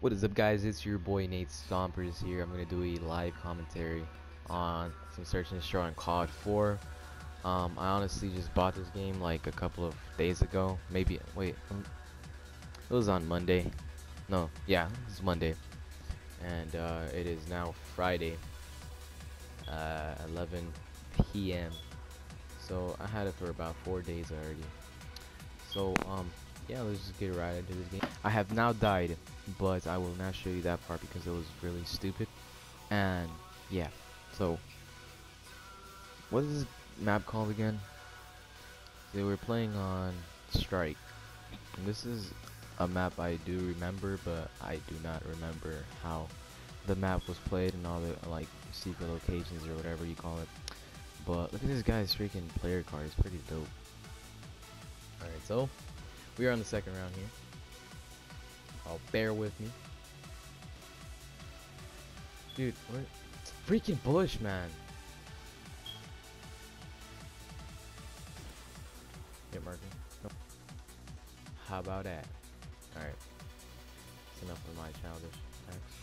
What is up guys, it's your boy Nate Stompers here. I'm gonna do a live commentary on some search and destroy on COD 4. Um, I honestly just bought this game like a couple of days ago. Maybe, wait, um, it was on Monday. No, yeah, it's Monday. And uh, it is now Friday, uh, 11 p.m. So I had it for about four days already. So, um, yeah, let's just get right into this game. I have now died, but I will not show you that part because it was really stupid. And yeah, so what is this map called again? They were playing on Strike. And this is a map I do remember, but I do not remember how the map was played and all the like secret locations or whatever you call it. But look at this guy's freaking player card. It's pretty dope. Alright, so we are on the second round here. Oh, bear with me. Dude, what? Freaking bush, man. Get marking. Nope. How about that? Alright. That's enough of my childish acts.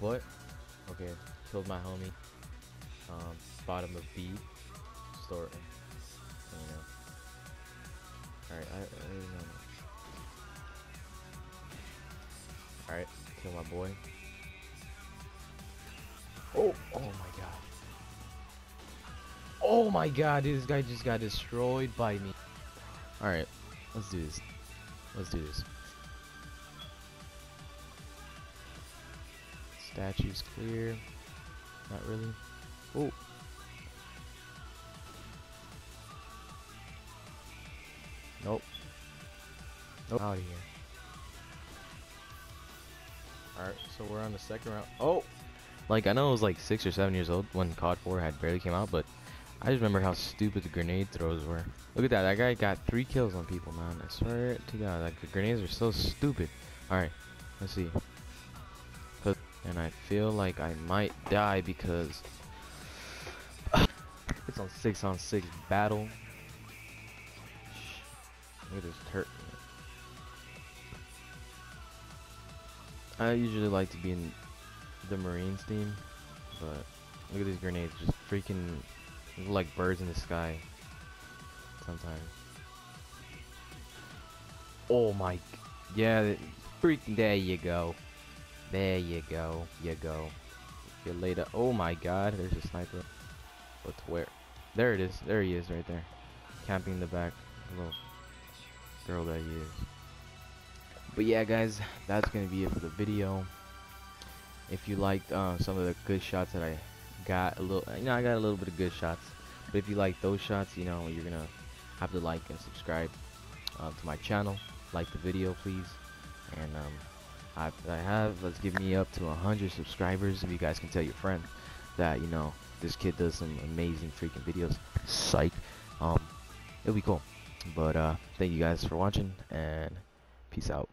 What? Okay, killed my homie. Um, bottom of B. Store. Alright, I, already know. Alright, kill my boy. Oh, oh my god. Oh my god, dude, this guy just got destroyed by me. Alright, let's do this. Let's do this. Statues clear. Not really. Oh. Nope. Nope. Out of here. Alright, so we're on the second round. Oh! Like, I know I was like 6 or 7 years old when COD 4 had barely came out, but I just remember how stupid the grenade throws were. Look at that, that guy got 3 kills on people, man. I swear to God, like, the grenades are so stupid. Alright, let's see. And I feel like I might die because it's on 6 on 6 battle. Look at this turret. I usually like to be in the Marines team, but look at these grenades, just freaking like birds in the sky. Sometimes. Oh my, yeah, freaking there you go, there you go, you go. You later. Oh my God, there's a sniper. But where? There it is. There he is, right there, camping in the back. Little girl that he is. But yeah, guys, that's gonna be it for the video. If you liked uh, some of the good shots that I got, a little, you know, I got a little bit of good shots. But if you like those shots, you know, you're gonna have to like and subscribe uh, to my channel. Like the video, please. And um, I, I have, let's give me up to 100 subscribers. If you guys can tell your friend that, you know, this kid does some amazing freaking videos. Psych. Um, it'll be cool. But uh, thank you guys for watching and peace out.